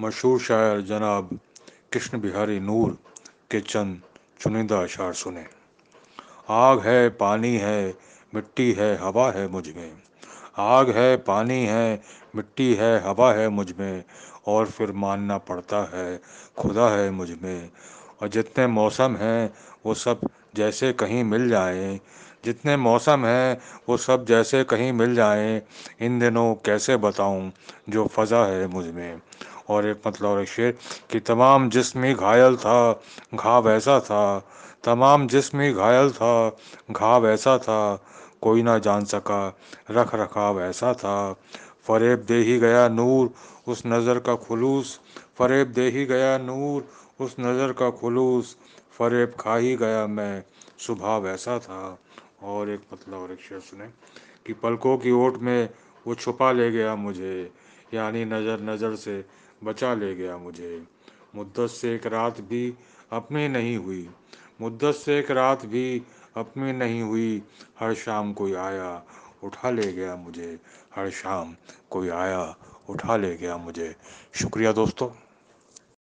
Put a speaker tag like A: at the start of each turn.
A: मशहूर शायर जनाब कृष्ण बिहारी नूर के चंद चुनिंदा अशार सुने। आग है, पानी है, मिट्टी है, हवा है मुझमें। आग है, पानी है, मिट्टी है, हवा है मुझमें। और फिर मानना पड़ता है, खुदा है मुझमें। और जितने मौसम हैं, वो सब जैसे कहीं मिल जाए। जितने मौसम हैं, वो सब जैसे कहीं मिल जाए। इन दिनों कैसे बताऊँ जो फ़ज़ा है मुझमें? और एक मतलब और एक शेर कि तमाम जिस्म घायल था, घाव ऐसा था। तमाम जिस्म घायल था, घाव ऐसा था। कोई ना जान सका, रख रखाव ऐसा था। फरेब दे ही गया नूर, उस नज़र का खुलूस। फरेब दे ही गया नूर उस नज़र का खुलूस फरेब खा ही गया मैं। सुबह वैसा था। और एक मतलब और एक शेर सुने कि पलकों की ओट में वो छुपा ले गया मुझे, यानी नज़र नज़र से बचा ले गया मुझे। मुद्दत से एक रात भी अपनी नहीं हुई। मुद्दत से एक रात भी अपनी नहीं हुई। हर शाम कोई आया, उठा ले गया मुझे। हर शाम कोई आया, उठा ले गया मुझे। शुक्रिया दोस्तों।